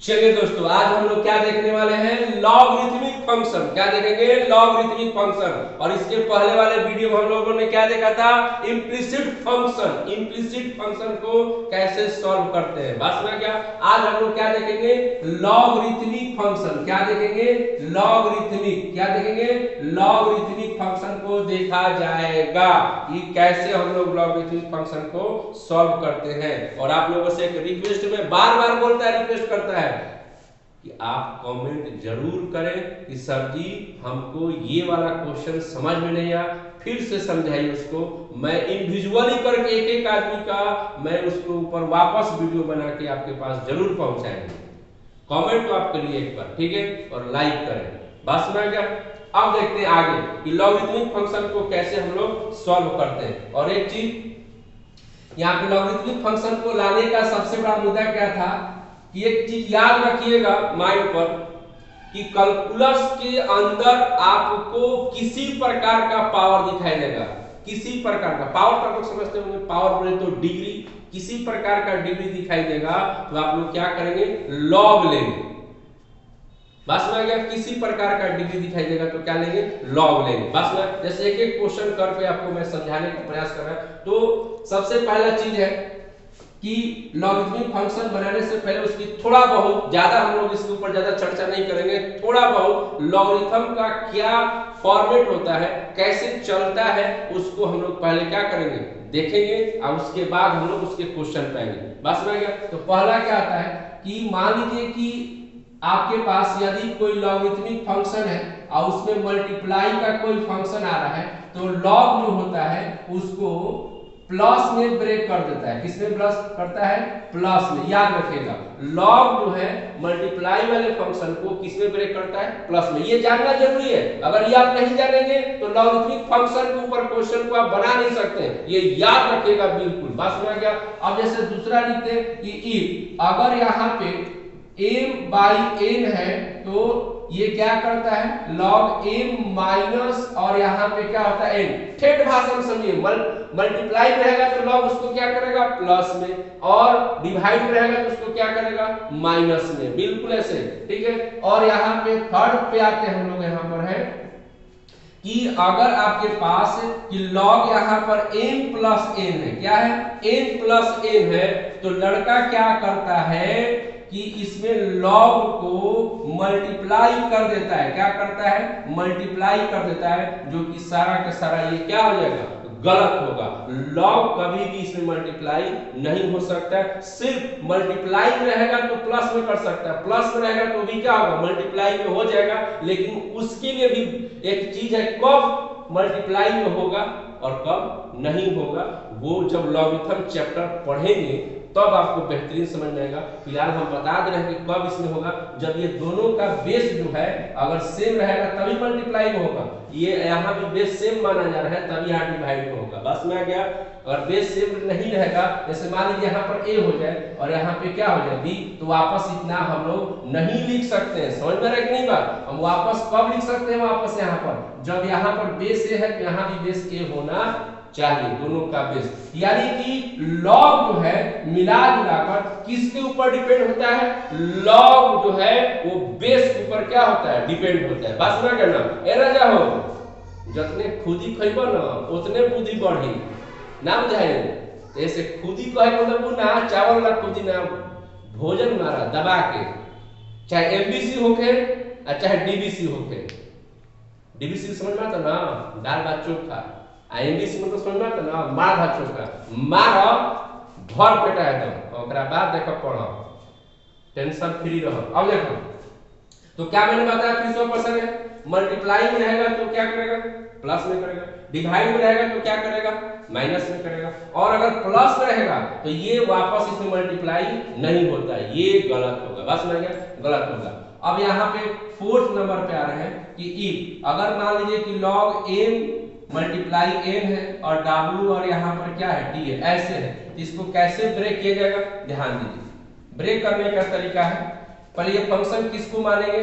चलिए दोस्तों, आज हम लोग क्या देखने वाले हैं? लॉगरिथमिक फ़ंक्शन क्या देखेंगे? लॉगरिथमिक फ़ंक्शन और इसके पहले वाले वीडियो में हम लोगों ने क्या देखा था? इम्प्लिसिट फ़ंक्शन इम्प्लिसिट फ़ंक्शन को कैसे सॉल्व करते हैं? बस में क्या? आज हम लोग क्या देखेंगे? लॉगरिथमिक फ़ंक्शन क्या देखेंगे? लॉगरिथमिक क्या देखेंगे? लॉगरिथमिक फ़ंक्शन को देखा जाएगा। कि कैसे हम लोग लॉगरिथमिक फ़ंक्शन को सॉल्व करते हैं? और आप लोगों से एक रिक्वेस्ट में बार बार बोलता है रिक्वेस्ट करता है। कि आप कमेंट ज़रूर करें कि सर जी, हमको ये वाला क्वेश्चन समझ में नहीं आया। फिर से समझाइए उसको। मैं इंडिविजुअली करके एक एक आदमी का, मैं उसके ऊपर वापस वीडियो बना के आपके पास ज़रूर पहुंचाएँगे। कमेंट तो आप करिए एक बार, ठीक है? और लाइक करें। बात सुना क्या अब देखते हैं आगे कि लॉगरिथमिक फ़ंक्शन को कैसे हम लोग सॉल्व करते हैं। और एक चीज़, यहाँ पे लॉगरिथमिक फ़ंक्शन को लाने का सबसे बड़ा मुद्दा क्या था? कि एक चीज़ याद रखिएगा माइंड पर, कि कैलकुलस के अंदर आपको किसी प्रकार का पावर दिखाई देगा। किसी प्रकार का पावर तो लोग समझते होंगे पावर बोले तो डिग्री किसी प्रकार का डिग्री दिखाई देगा तो आप लोग क्या करेंगे? लॉग लेंगे। बस में गया, किसी प्रकार का डिग्री दिखाई देगा तो क्या लेंगे? लॉग लेंगे। बस में, जैसे एक एक क्वेश्चन करके आपको मैं समझाने का प्रयास कर रहा हूँ। तो सबसे पहला चीज़ है कि लॉगरिथमिक फ़ंक्शन बनाने से पहले उसकी थोड़ा बहुत ज़्यादा हम लोग इसके ऊपर ज़्यादा चर्चा नहीं करेंगे। थोड़ा बहुत लॉगरिथम का क्या फॉर्मेट होता है, कैसे चलता है, उसको हम लोग पहले क्या करेंगे? देखेंगे और उसके बाद हम लोग उसके क्वेश्चन पाएँगे। बस में गया? तो पहला क्या आता है कि मान लीजिए कि आपके पास यदि कोई लॉगरिथमिक फ़ंक्शन है और उसमें मल्टीप्लाई का कोई फ़ंक्शन आ रहा है तो लॉग जो होता है, उसको प्लस में ब्रेक कर देता है। किसमें प्लस करता है? प्लस में। याद रखिएगा लॉग जो है मल्टीप्लाई वाले फ़ंक्शन को किसमें ब्रेक करता है? प्लस में। ये जानना ज़रूरी है। अगर ये आप नहीं जानेंगे तो लॉगरिथमिक फ़ंक्शन के ऊपर क्वेश्चन को आप बना नहीं सकते। ये याद रखिएगा बिल्कुल। बात सुना गया? अब जैसे दूसरा लिखते हैं कि इफ़ अगर यहाँ पे m बाई है तो ये क्या करता है? log m माइनस और यहाँ पे क्या होता है? n. ठेठ भाषा में समझिए मल्टीप्लाई रहेगा तो log उसको क्या करेगा? प्लस में। और डिवाइड रहेगा तो उसको क्या करेगा? माइनस में। बिल्कुल ऐसे, ठीक है? और यहाँ पे थर्ड पे आते हम लोग यहाँ पर है कि अगर आपके पास कि log यहाँ पर m प्लस n है, क्या है? n प्लस n है तो लड़का क्या करता है? कि इसमें लॉग को मल्टीप्लाई कर देता है। क्या करता है? मल्टीप्लाई कर देता है, जो कि सारा का सारा ये क्या हो जाएगा? गलत होगा। log कभी भी इसमें मल्टीप्लाई नहीं हो सकता है। सिर्फ़ मल्टीप्लाई में रहेगा तो प्लस में कर सकता है। प्लस में रहेगा तो भी क्या होगा? मल्टीप्लाई में हो जाएगा। लेकिन उसके लिए भी एक चीज़ है, कब मल्टीप्लाई में होगा और कब नहीं होगा, वो जब लॉगरिथम चैप्टर पढ़ेंगे तब आपको बेहतरीन समझ में आएगा फ़िलहाल हम बता दे रहे हैं कि कब इसमें होगा। जब ये दोनों का बेस जो है, अगर सेम रहेगा, तभी मल्टीप्लाई में होगा। ये यहाँ भी बेस सेम माना जा रहा है, तभी यहाँ डिवाइड होगा। बस में आ गया। अगर बेस सेम नहीं रहेगा, जैसे मान लीजिए यहाँ पर ए हो जाए और यहाँ पे क्या हो जाए? बी तो वापस इतना हम लोग नहीं लिख सकते हैं। समझ में रहे नहीं बात? हम वापस कब लिख सकते हैं वापस यहाँ पर? जब यहाँ पर बेस ए है तो यहाँ भी बेस ए होना चाहिए दोनों का बेस। यानी कि लॉग जो है मिला जुलाकर किसके ऊपर डिपेंड होता है? लॉग जो है, वो बेस के ऊपर क्या होता है? डिपेंड होता है। बात सुना करना। ए राजा हो, जितने खुदी खइबो ना, उतने बुद्धि बढ़ी। ना बुझाए ऐसे खुदी कहे मतलब ना, चावल ना खुदी ना, भोजन मारा, दबा के। चाहे एमबीसी होके चाहे डीबीसी होके। डीबीसी समझ में आता ना? दाल भात चोखा। आ इंग्लिश में तो समझ में ना, मार भात चोखा मार भर पेटा एकदम। ओकरा बाद देखो पढ़ो। टेंशन फ्री रहो। अब देखो। तो क्या मैंने बताया फिर सौ परसेंट है? मल्टीप्लाई में रहेगा तो क्या करेगा? प्लस में करेगा। डिवाइड में रहेगा तो क्या करेगा? माइनस में करेगा। और अगर प्लस रहेगा तो ये वापस इसमें मल्टीप्लाई नहीं होता ये गलत होगा। बस में गलत होगा। अब यहाँ पे फोर्थ नंबर पे आ रहे हैं कि इफ़ अगर मान लीजिए कि log m मल्टीप्लाई एन है और डब्ल्यू और यहाँ पर क्या है? डी है ऐसे है। तो इसको कैसे ब्रेक किया जाएगा? ध्यान दीजिए। ब्रेक करने का तरीका है। पहले ये फ़ंक्शन किसको मानेंगे?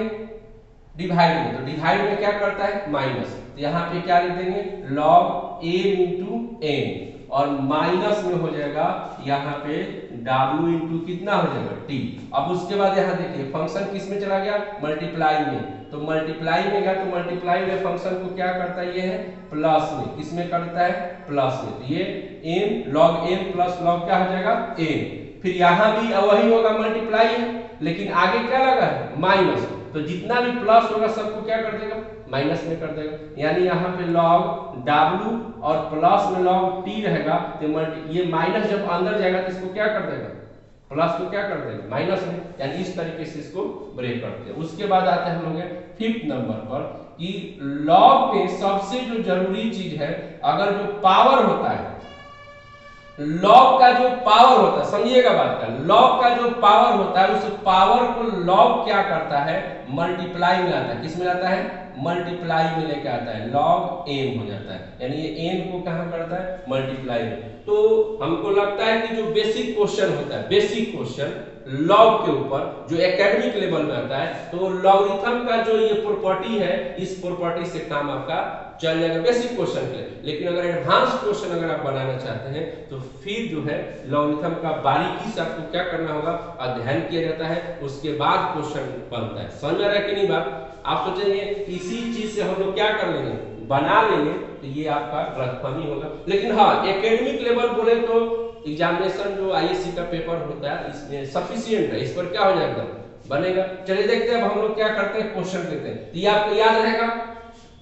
डिवाइड में। तो डिवाइड में क्या करता है? माइनस तो यहाँ पे क्या लिख देंगे? Log a इंटू एन और माइनस में हो जाएगा, यहाँ पे w इंटू कितना हो जाएगा? टी अब उसके बाद यहाँ देखिए फ़ंक्शन किसमें चला गया? मल्टीप्लाई में। तो मल्टीप्लाई में गया तो मल्टीप्लाई में फ़ंक्शन को क्या करता है? ये है प्लस में। किसमें करता है? प्लस में। तो ये m log m plus log क्या हो जाएगा? m फिर यहाँ भी वही होगा मल्टीप्लाई लेकिन आगे क्या लगा है? माइनस तो जितना भी प्लस होगा, सबको क्या कर देगा? माइनस में कर देगा। यानी यहाँ पे लॉग w और प्लस में लॉग टी रहेगा। तो ये माइनस जब अंदर जाएगा तो इसको क्या कर देगा? प्लस को क्या करते देगा माइनस में यानी इस तरीके से इसको ब्रेक करते हैं। उसके बाद आते हैं हम लोग फिफ्थ नंबर पर कि log में सबसे जो ज़रूरी चीज़ है, अगर जो पावर होता है लॉग का जो पावर होता है, समझिएगा बात का लॉग का जो पावर होता है, उस पावर को लॉग क्या करता है? मल्टीप्लाई में आता है। किसमें आता है? मल्टीप्लाई में लेके आता है लॉग एन हो जाता है। यानी ये एम को कहा करता है? मल्टीप्लाई में। तो हमको लगता है कि जो बेसिक क्वेश्चन होता है बेसिक क्वेश्चन लॉग के ऊपर, जो एकेडमिक लेवल में आता है तो लॉगरिथम का जो ये प्रॉपर्टी है, इस प्रॉपर्टी से काम आपका चल जाएगा। बेसिक क्वेश्चन के लिए। लेकिन अगर एडवांस क्वेश्चन अगर आप बनाना चाहते हैं तो फिर जो है लॉगरिथम का बारीकी से आपको क्या करना होगा? अध्ययन किया जाता है। उसके बाद क्वेश्चन बनता है। समझ में आ रहा है कि नहीं बात? आप सोचेंगे, इसी चीज़ से हम लोग क्या कर लेंगे? बना लेंगे तो ये आपका गलतफहमी होगा। लेकिन हाँ एकेडमिक लेवल बोले तो एग्जामिनेशन जो आईएससी का पेपर होता है, इसमें सफिशियंट है, इस पर क्या हो जाएगा? बनेगा। चलिए देखते हैं अब हम लोग क्या करते हैं क्वेश्चन देते हैं। तो ये आपको याद रहेगा?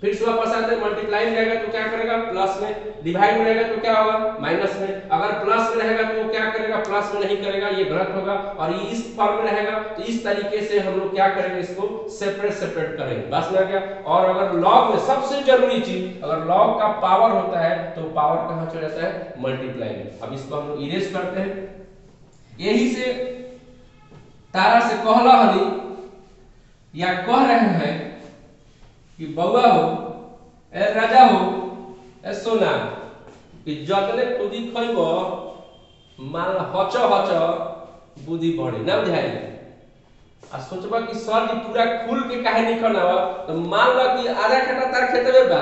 फिर से वापस आते हैं मल्टीप्लाई में रहेगा तो क्या करेगा? प्लस में डिवाइड में रहेगा तो क्या होगा? माइनस में। अगर प्लस में रहेगा तो वो क्या करेगा? प्लस में नहीं करेगा, ये गलत होगा। और ये इस फॉर्म में रहेगा तो इस तरीके से हम लोग क्या करेंगे इसको? सेपरेट सेपरेट करेंगे। बस में गया। और अगर लॉग में सबसे ज़रूरी चीज़, अगर लॉग का पावर होता है तो पावर कहाँ चला जाता है? मल्टीप्लाई में। अब इसको हम लोग इरेज करते हैं। यही से तारा से कहला हली, या कह रहे हैं कि बउआ हो, ए राजा हो, ए सोना, कि जतने खुदी खइब मान हच हच बुद्धि बढ़े, ना बुझाई? आ सोचबा कि सर जी पूरा खुल के काहे नहीं खनावा तो मान लो कि आधा खटा तार खेतवे बा,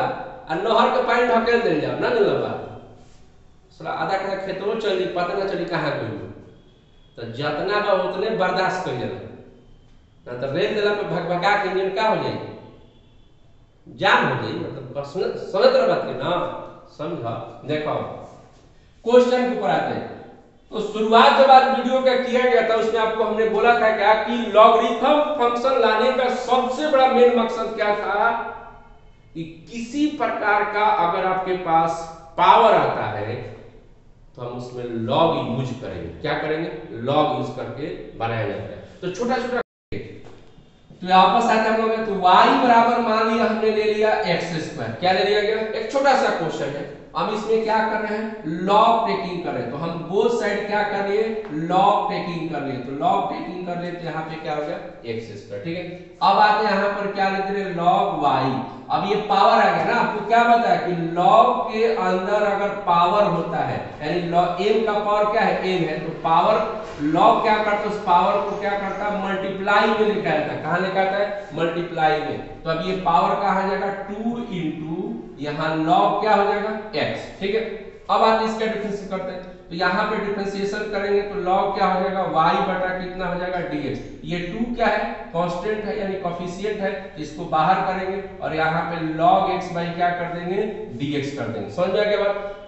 आ नहर के पानी ढकेल देल जाओ ना मिलल बा? साला आधा खटा खेतवो चली, पता ना चली कहाँ गइल। तो जितना बा उतने बर्दाश्त कर ना तो रेल देला पे भगभगा के इंजन का हो जाई? जान हो जाई मतलब बस समझ रहा बात ना, समझा, देखो क्वेश्चन के ऊपर आते हैं। तो शुरुआत जब आज वीडियो का किया गया था, उसमें आपको हमने बोला था क्या कि लॉगरिथम फ़ंक्शन लाने का सबसे बड़ा मेन मकसद क्या था? कि किसी प्रकार का अगर आपके पास पावर आता है तो हम उसमें लॉग यूज़ करेंगे। क्या करेंगे? लॉग यूज़ करके बनाया जाता है। तो छोटा छोटा तो वापस आते हम लोग तो y बराबर मान लिया, हमने ले लिया x स्क्वायर क्या ले लिया गया? एक छोटा सा क्वेश्चन है। हम इसमें क्या कर रहे हैं? लॉग टेकिंग कर रहे हैं। तो हम बोथ साइड क्या कर लिए? लॉग टेकिंग कर लिए। तो लॉग टेकिंग कर लिए तो यहाँ पे क्या हो गया? x स्क्वायर ठीक है? अब आते हैं यहाँ पर क्या लेते हैं? लॉग y अब ये पावर आ गया ना, आपको क्या बताया कि लॉग के अंदर अगर पावर होता है, यानी लॉग m का पावर क्या है? M है। तो पावर लॉग क्या करता है? उस पावर को क्या करता है? मल्टीप्लाई में लिखा जाता है। कहाँ लिखा जाता है? मल्टीप्लाई में। तो अब ये पावर कहा जाएगा? टू इंटू यहाँ लॉग क्या हो जाएगा? x ठीक है? अब आप इसका डिफरेंशिएट करते हैं। तो यहाँ पे डिफ्रेंसिएशन करेंगे तो log क्या हो जाएगा? Y बटा कितना हो जाएगा? dx ये 2 क्या है? कांस्टेंट है यानी कोफिशिएंट है इसको बाहर करेंगे और यहाँ पे log x बाई क्या कर देंगे? dx कर देंगे। समझ में आ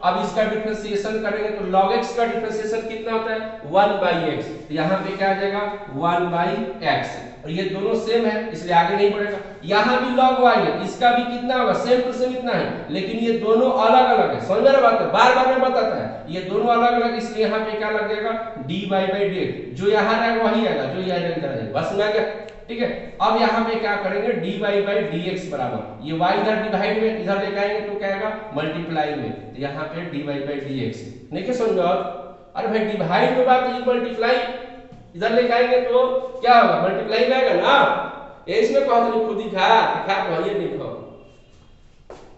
अब इसका डिफ्रेंसिएशन करेंगे तो log x का डिफ्रेंसिएशन कितना होता है? 1 बाई तो यहाँ पे क्या आ जाएगा? 1 बाई x और ये दोनों सेम है, इसलिए आगे नहीं बढ़ेगा। यहाँ भी log y है, इसका भी कितना होगा? सेम टू सेम इतना है। लेकिन ये दोनों अलग अलग है। समझ में बात है बार बार में बताता है। ये दोनों अलग अलग इसलिए यहाँ पे क्या लग जाएगा? dy बाई dx जो यहाँ रहेगा वही आएगा। जो यहाँ रहेगा बस में गया। ठीक है? अब यहाँ पे क्या करेंगे? dy बाई dx बराबर। ये y इधर डिवाइड में, इधर लेके आएँगे तो क्या आएगा? मल्टीप्लाई में। तो यहाँ पे dy बाई dx नहीं क्या समझो अरे भाई डिवाइड में बात मल्टीप्लाई इधर लेके आएँगे तो क्या होगा? मल्टीप्लाई में आएगा ना? ये इसमें कहा तो खुद ही खा खा तो ये नहीं खाओ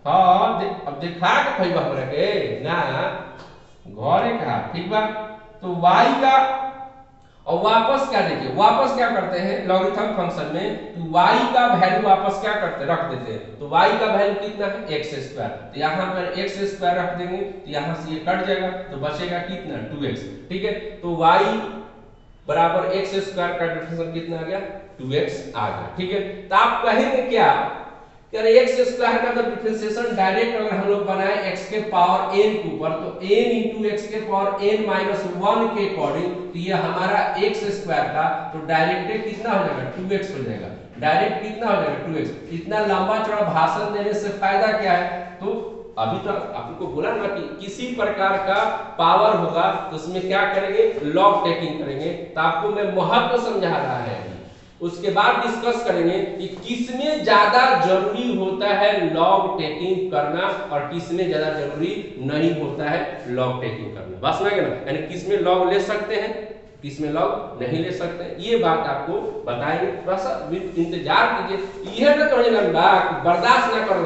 हाँ दे, अब देखा के खइबा हमरा के ना घरे का ठीक बा। तो y का और वापस क्या देखिए? वापस क्या करते हैं? लॉगरिथम फ़ंक्शन में तो y का वैल्यू वापस क्या करते रख देते हैं। तो y का वैल्यू कितना है? x स्क्वायर तो यहाँ पर x स्क्वायर रख देंगे तो यहाँ से ये कट जाएगा। तो बचेगा कितना? 2x ठीक है? तो y बराबर x स्क्वायर का डिफरेंशियल कितना आ गया? 2x आ गया, ठीक है? तो आप कहेंगे क्या? यानी x स्क्वायर का जब डिफरेंशिएशन डायरेक्ट अगर हम लोग बनाए x के पावर n के ऊपर तो n के पावर n के अकॉर्डिंग तो ये हमारा स्क्वायर का तो डायरेक्ट कितना हो जाएगा? 2x हो जाएगा। डायरेक्ट कितना हो जाएगा? 2x इतना लंबा चौड़ा भाषण देने से फ़ायदा क्या है? तो अभी तो आपको बोला ना कि किसी प्रकार का पावर होगा तो उसमें क्या करेंगे? लॉग टेकिंग करेंगे। तो आपको मैं महत्व समझा रहा है उसके बाद डिस्कस करेंगे कि किसमें ज़्यादा ज़रूरी होता है लॉग टेकिंग करना और किसमें ज़्यादा ज़रूरी नहीं होता है लॉग टेकिंग करना। बस ना? यानी किसमें लॉग ले सकते हैं, किसमें लॉग नहीं ले सकते ये बात आपको बताएँगे। थोड़ा सा इंतज़ार कीजिए। यह ना ना बर्दाश्त ना कर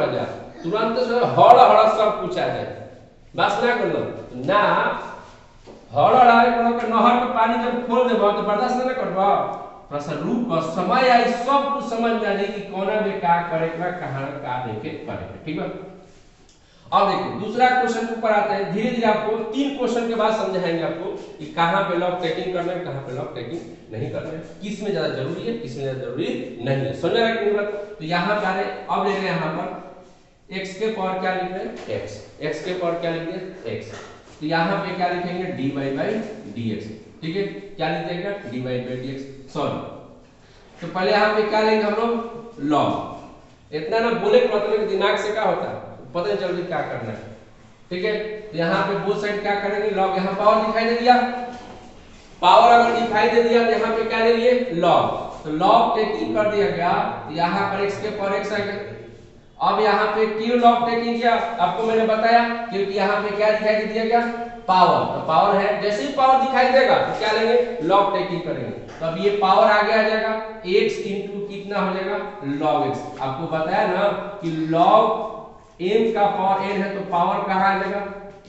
जा तुरंत हड़ हड़ सब पूछा जाए। बस ना कर लो ना, हड़ हड़ नहर के पानी जब खोल देबो तो बर्दाश्त ना करबो? थोड़ा रूप और समय आई सब कुछ समझ में आ जाए कि कौन में क्या करे का कहाँ का देखे पड़ेगा ठीक है? अब देखिए दूसरा क्वेश्चन के ऊपर आते हैं धीरे धीरे आपको तीन क्वेश्चन के बाद समझाएँगे आपको कि कहाँ पे लॉक टेकिंग करना है, कहाँ पे लॉक टेकिंग नहीं करना है। किसमें ज़्यादा ज़रूरी है, किसमें ज़्यादा ज़रूरी नहीं है। समझ रहे हैं तो यहाँ पे अब ले रहे हैं यहाँ पर x के पावर क्या लिख रहे हैं? X. X के पावर क्या लिख रहे हैं? X. तो यहाँ पे क्या लिखेंगे? dy dx. ठीक है? क्या लिख देगा? dy dx. सॉरी तो पहले यहाँ पे क्या लेंगे हम लोग? लॉग इतना ना बोले मतलब दिमाग से क्या होता है? पता चल क्या करना है। ठीक है? तो यहाँ पे बोथ साइड क्या करेंगे? लॉग यहाँ पावर दिखाई दे दिया। पावर अगर दिखाई दे दिया तो यहाँ पे क्या ले लिए? लॉग तो लॉग टेकिंग कर दिया गया। तो यहाँ पर x के पर x आ गया। अब यहाँ पे क्यों लॉग टेकिंग किया? आपको मैंने बताया, क्योंकि यहाँ पे क्या दिखाई दिया गया पावर तो पावर है, जैसे ही पावर दिखाई देगा तो क्या लेंगे? लॉग टेकिंग करेंगे। तो अब ये पावर आगे आ जाएगा। X इंटू कितना हो जाएगा? Log x. आपको बताया ना कि लॉग m का पावर n है तो पावर कहाँ आ जाएगा?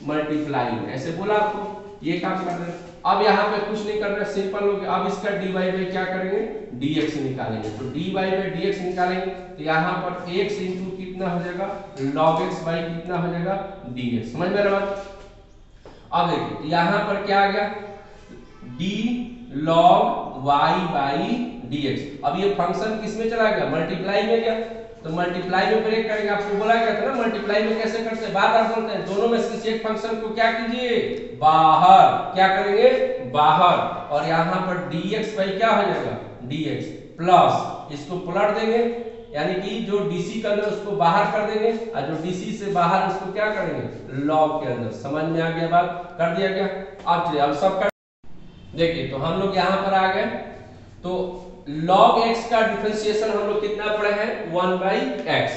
मल्टीप्लाई ऐसे बोला आपको। ये काम कर रहे हैं। अब यहाँ पे कुछ नहीं करना, सिंपल हो गया। अब इसका dy बाई क्या करेंगे? dx निकालेंगे। तो dy बाई dx निकालेंगे तो यहाँ पर x इंटू कितना हो जाएगा? log x बाई कितना हो जाएगा? dx समझ में रहा अब देखिए यहाँ पर क्या आ गया? d log y by d x अब ये फ़ंक्शन किसमें चला गया? मल्टीप्लाई में गया। तो मल्टीप्लाई में ब्रेक करेंगे। आपको बोला गया था ना मल्टीप्लाई में कैसे करते हैं? बार बार बोलते हैं। दोनों में से किसी एक फ़ंक्शन को क्या कीजिए? बाहर। क्या करेंगे? बाहर। और यहाँ पर dx बाई क्या हो जाएगा? dx प्लस इसको पलट देंगे। यानी कि जो डीसी का अंदर उसको बाहर कर देंगे। और जो डीसी से बाहर उसको क्या करेंगे? लॉग के अंदर। समझ में आ गया बात? कर दिया गया? अब चलिए, अब सब कर देखिए तो हम लोग यहाँ पर आ गए। तो log x का डिफ्रेंसिएशन हम लोग कितना पढ़े हैं? वन बाई एक्स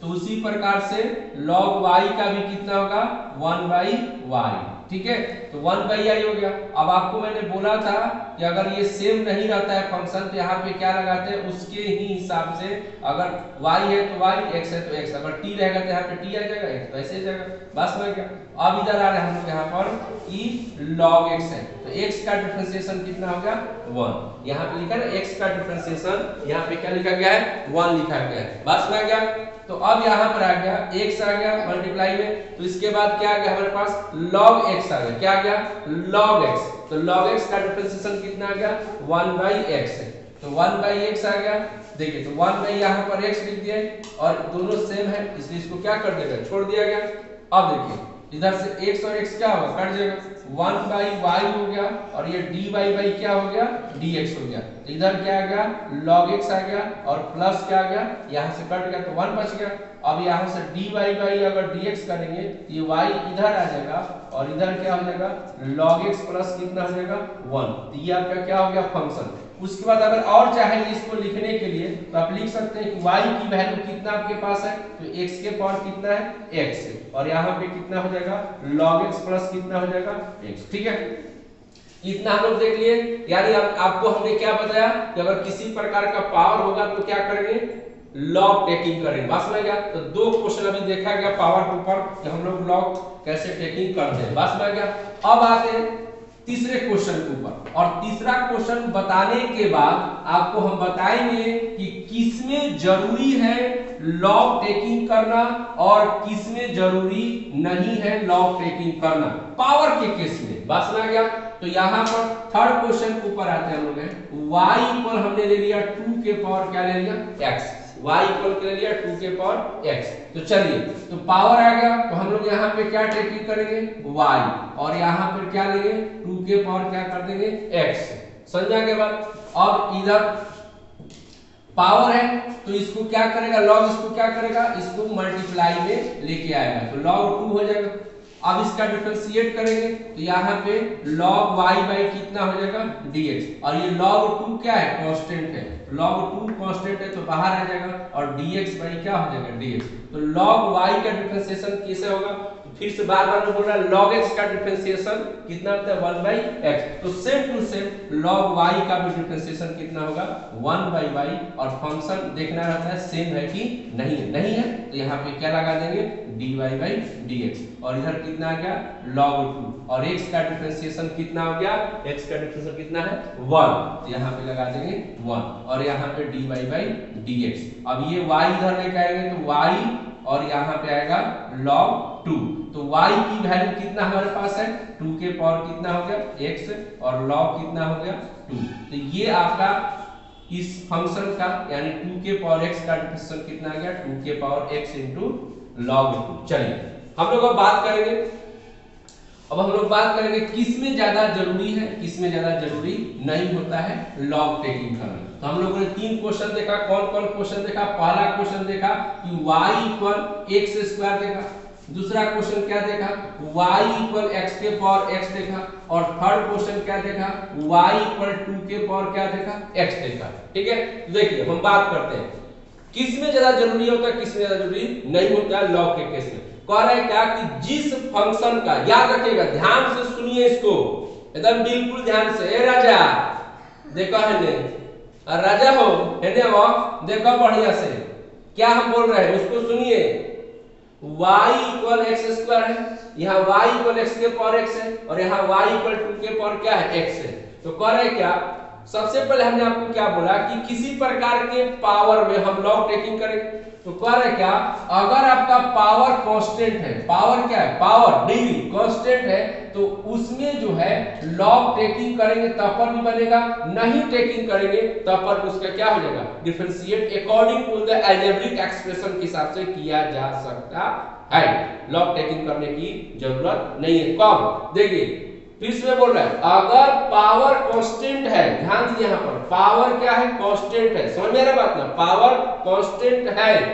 तो उसी प्रकार से log y का भी कितना होगा? वन बाई वाई ठीक है? तो वन बाई आई हो गया। अब आपको मैंने बोला था कि अगर ये सेम नहीं रहता है फ़ंक्शन तो यहाँ पे क्या लगाते हैं? उसके ही हिसाब से अगर y है तो y, x है तो x अगर t रहेगा तो यहाँ पे t आ जाएगा, x तो ऐसे जाएगा। बस में क्या अब इधर आ रहे हैं हम लोग यहाँ पर e log x है। तो x का डिफरेंशिएशन कितना हो गया? वन। यहाँ पे लिखा है x का डिफरेंशिएशन यहाँ पे क्या लिखा गया है? वन लिखा गया है। बस में गया तो अब यहाँ पर आ गया, x आ गया मल्टीप्लाई में। तो इसके बाद क्या आ गया हमारे पास? log x आ गया। क्या आ गया? लॉग एक्स तो लॉग एक्स का डिफरेंशिएशन कितना आ गया? वन बाई एक्स है। तो वन बाई एक्स आ गया। देखिए तो वन बाई यहाँ पर एक्स लिख दिया और दोनों सेम है, इसलिए इसको क्या कर देगा छोड़ दिया गया। अब देखिए, इधर से एक्स और एक्स क्या होगा? कट जाएगा वन बाई वाई हो गया और ये डी बाई बाई क्या हो गया? डी एक्स हो गया। तो इधर क्या आ गया? लॉग एक्स आ गया और प्लस क्या आ गया? यहाँ से कट गया तो वन बच गया। अब यहाँ से डी वाई बाई अगर डी एक्स करेंगे तो ये वाई इधर आ जाएगा और इधर क्या हो जाएगा? लॉग एक्स प्लस कितना हो जाएगा? वन। तो ये आपका क्या हो गया? फ़ंक्शन उसके बाद अगर और चाहेंगे इसको लिखने के लिए तो आप लिख सकते हैं कि y की वैल्यू कितना आपके पास है तो x के पावर कितना है? x और यहाँ पे कितना हो जाएगा? log x प्लस कितना हो जाएगा? x ठीक है? इतना हम लोग देख लिए। यानी आप, आपको हमने क्या बताया कि अगर किसी प्रकार का पावर होगा तो क्या करेंगे? लॉग टेकिंग करेंगे। बस में गया? तो दो क्वेश्चन अभी देखा गया पावर के ऊपर हम लोग लॉग कैसे टेकिंग करते हैं। बस में गया? अब आते हैं तीसरे क्वेश्चन के ऊपर। और तीसरा क्वेश्चन बताने के बाद आपको हम बताएँगे कि किसमें ज़रूरी है लॉग टेकिंग करना और किसमें ज़रूरी नहीं है लॉग टेकिंग करना। पावर के केस में। बात सुना गया? तो यहाँ पर थर्ड क्वेश्चन के ऊपर आते हैं हम लोग। Y इक्वल हमने ले लिया टू के पावर क्या ले लिया? X y इक्वल कर लिया 2 के पावर x तो चलिए तो पावर आ गया तो हम लोग यहाँ पे क्या टेकिंग करेंगे? y और यहाँ पर क्या लेंगे? 2 के पावर क्या कर देंगे? x समझा के बाद अब इधर पावर है तो इसको क्या करेगा? लॉग इसको क्या करेगा? इसको मल्टीप्लाई में लेके आएगा। तो लॉग टू हो जाएगा। अब इसका डिफरेंशिएट करेंगे तो यहाँ पे log y बाई कितना हो जाएगा? dx और ये log 2 क्या है? कांस्टेंट है। log 2 कांस्टेंट है तो बाहर आ जाएगा और dx बाई क्या हो जाएगा? dx तो log y का डिफ्रेंसिएशन कैसे होगा? फिर से बार बार मैं बोल रहा है, log x का डिफरेंशिएशन कितना होता है? 1 बाई x. तो same to same log y का भी डिफरेंशिएशन कितना होगा? 1 बाई y. और फ़ंक्शन देखना रहता है सेम है कि नहीं है? नहीं है तो यहाँ पे क्या लगा देंगे? dy by dx. और इधर कितना आ गया? log 2 और x का डिफरेंशिएशन कितना हो गया? x का डिफरेंशिएशन कितना है? 1 तो यहाँ पे लगा देंगे 1 और यहाँ पे dy बाई dx. अब ये y इधर लेके आएँगे तो y और यहाँ पे आएगा log 2 तो y की वैल्यू कितना हमारे पास है? 2 के पावर कितना हो गया? x और log कितना हो गया? 2 तो ये आपका इस फ़ंक्शन का, यानी 2 के पावर x का डिफरेंशियल कितना आ गया? 2 के पावर x into log 2 चलिए, हम लोग अब बात करेंगे। अब हम लोग बात करेंगे किसमें ज़्यादा ज़रूरी है, किसमें ज़्यादा ज़रूरी नहीं होता है? लॉग टेकिंग करना तो हम लोगों ने तीन क्वेश्चन देखा, कौन कौन क्वेश्चन देखा? पहला क्वेश्चन देखा कि y इक्वल एक्स स्क्वायर देखा। दूसरा क्वेश्चन क्या देखा? y इक्वल x के पावर x देखा। और थर्ड क्वेश्चन क्या देखा? y इक्वल 2 के पावर क्या देखा? x देखा। ठीक है? तो देखिए, हम बात करते हैं। किसमें ज़्यादा ज़रूरी होता है, किसमें ज़्यादा ज़रूरी नहीं होता है लॉग के केस में। कह रहा है क्या कि जिस फ़ंक्शन का, याद रखिएगा, ध्यान से सुनिए इसको। एकदम बिल्कुल ध्यान से। ए राजा, देखो है ने राजा हो, है ने वो देखो, बढ़िया से। क्या हम बोल रहे हैं? उसको सुनिए। y इक्वल एक्स स्क्वायर है। यहाँ y इक्वल एक्स के पावर x है और यहाँ y इक्वल टू के पावर क्या है? x है। तो कह रहे क्या? सबसे पहले हमने आपको क्या बोला कि किसी प्रकार के पावर में हम लॉग टेकिंग करेंगे। तो कह रहे क्या? अगर आपका पावर कांस्टेंट है पावर क्या है? पावर डिग्री कांस्टेंट है तो उसमें जो है लॉग टेकिंग करेंगे, तब पर भी बनेगा, नहीं टेकिंग करेंगे, तब पर उसका क्या हो जाएगा? Differentiate according to the algebraic expression के हिसाब से किया जा सकता है। लॉग टेकिंग करने की ज़रूरत नहीं है। कब देखिए से बोल रहा है, अगर पावर कांस्टेंट है, ध्यान दीजिए यहाँ पर पावर क्या है? कांस्टेंट है। समझ में आ बात ना? पावर कांस्टेंट है।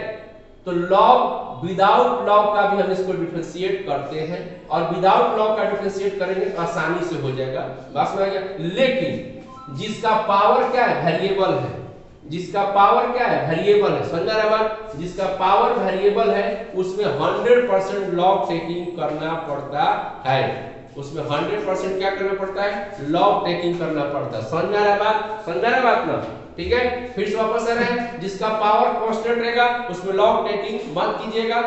तो लॉग विदाउट लॉग का भी हम इसको डिफरेंशिएट करते हैं और विदाउट लॉग का डिफरेंशिएट करेंगे आसानी से हो जाएगा। बात समझ गया? लेकिन जिसका पावर क्या है? वेरिएबल है। जिसका पावर क्या है? वेरिएबल है। समझ रहा बात? जिसका पावर वेरिएबल है, उसमें 100% लॉग टेकिंग करना पड़ता है। उसमें 100 परसेंट क्या करना पड़ता है? लॉग टेकिंग करना पड़ता है। समझ आ रहा बात? समझ आ रहा बात ना? ठीक है? फिर से वापस आ रहे हैं। जिसका पावर कांस्टेंट रहेगा, उसमें लॉग टेकिंग मत कीजिएगा।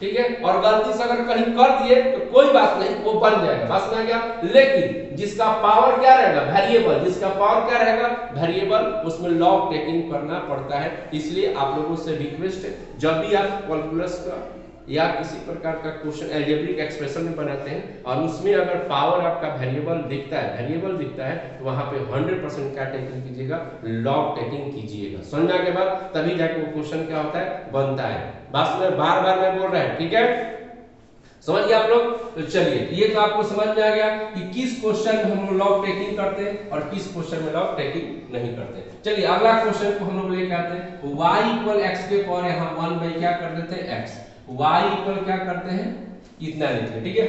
ठीक है? और गलती से अगर कहीं कर दिए तो कोई बात नहीं, वो बन जाएगा। बस में गया? लेकिन जिसका पावर क्या रहेगा? वेरिएबल जिसका पावर क्या रहेगा? वेरिएबल उसमें लॉग टेकिंग करना पड़ता है। इसलिए आप लोगों से रिक्वेस्ट है, जब भी आप कैलकुलस का या किसी प्रकार का क्वेश्चन एल्जेब्रिक एक्सप्रेशन में बनाते हैं, और उसमें अगर पावर आपका वेरिएबल दिखता है वेरिएबल दिखता है तो वहाँ पे 100 परसेंट क्या टेकिंग कीजिएगा लॉग टेकिंग कीजिएगा। समझने के बाद तभी जाके वो क्वेश्चन क्या होता है? बनता है। बस में बार बार मैं बोल रहा है, ठीक है? समझ गए आप लोग? तो चलिए, ये तो आपको समझ में आ गया कि किस क्वेश्चन में हम लोग टेकिंग करते हैं और किस क्वेश्चन में लॉग टेकिंग नहीं करते। चलिए, अगला क्वेश्चन को हम लोग लेके आते हैं। y इक्वल x के पावर यहाँ 1 बाई क्या कर देते हैं? x y इक्वल क्या करते हैं? इतना लिखते हैं, ठीक है?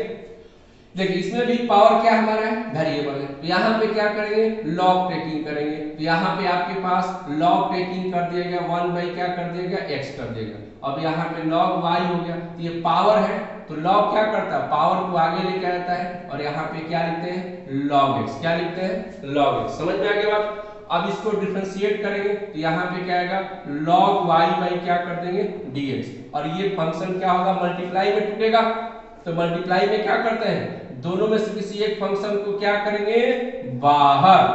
देखिए, इसमें भी पावर क्या हमारा है? वेरिएबल है। तो यहाँ पे क्या करेंगे? लॉग टेकिंग करेंगे। तो यहाँ पे आपके पास लॉग टेकिंग कर दिया गया वन बाई क्या कर दिया गया? एक्स कर दिएगा अब यहाँ पे लॉग वाई हो गया। तो ये पावर है। तो लॉग क्या करता है? पावर को आगे लेके आता है। और यहाँ पे क्या लिखते हैं? लॉग एक्स क्या लिखते हैं? लॉग एक्स समझ में आ गया बात? अब इसको डिफरेंशिएट करेंगे तो यहाँ पे क्या आएगा? log y बाई क्या कर देंगे? dx और ये फ़ंक्शन क्या होगा? मल्टीप्लाई में टूटेगा। तो मल्टीप्लाई में क्या करते हैं? दोनों में से किसी एक फ़ंक्शन को क्या करेंगे? बाहर।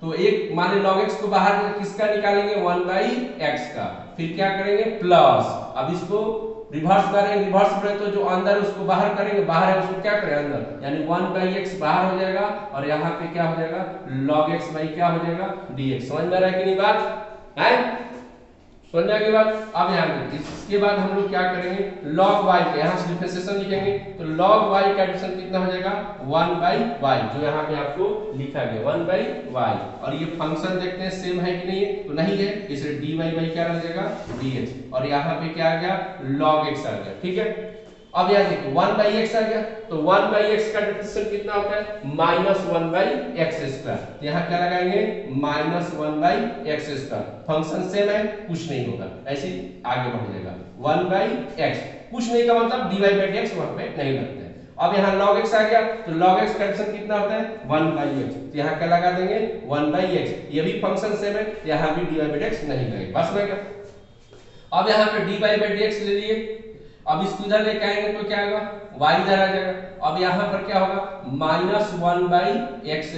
तो एक, माने log x को बाहर किसका निकालेंगे? वन बाई एक्स का। फिर क्या करेंगे? प्लस अब इसको रिवर्स करें रिवर्स करें तो जो अंदर उसको बाहर करेंगे, बाहर है उसको क्या करें अंदर? यानी वन बाई एक्स बाहर हो जाएगा और यहाँ पे क्या हो जाएगा? लॉग एक्स बाई क्या हो जाएगा? डी एक्स समझ में आ रहा है कि नहीं बात? है? समझने के बाद अब ध्यान पे इसके बाद हम लोग क्या करेंगे? log y का यहाँ से डिफरेंशिएशन लिखेंगे तो log y का डिफरेंशिएशन कितना हो जाएगा? 1 बाई y, जो यहाँ पे आपको लिखा गया 1 बाई y और ये फ़ंक्शन देखते हैं सेम है कि नहीं है? तो नहीं है, इसलिए dy बाई क्या रह जाएगा? dx और यहाँ पे क्या आ गया? log x आ गया, ठीक है? अब यहाँ देखिए 1 बाई एक्स आ गया तो 1 बाई एक्स का डिफरेंशियल कितना होता है? Minus one by x square यहाँ क्या लगाएँगे? Minus one by x square function same है, कुछ नहीं होगा। ऐसे आगे बढ़ जाएगा। 1 बाई एक्स कुछ नहीं का मतलब डी वाई बाई एक्स वहाँ पे नहीं लगता है। अब यहाँ log x आ गया तो log x का कितना होता है? 1 बाई एक्स तो यहाँ क्या लगा देंगे? 1 बाई एक्स ये भी फ़ंक्शन सेम है, यहाँ भी डी वाई बाई एक्स नहीं लगेगा। बस क्या अब यहाँ पे डी वाई बाई एक्स ले लिए। अब इसको इधर लेके आएँगे तो क्या आएगा y इधर आ जाएगा। अब यहाँ पर क्या होगा? Minus one by x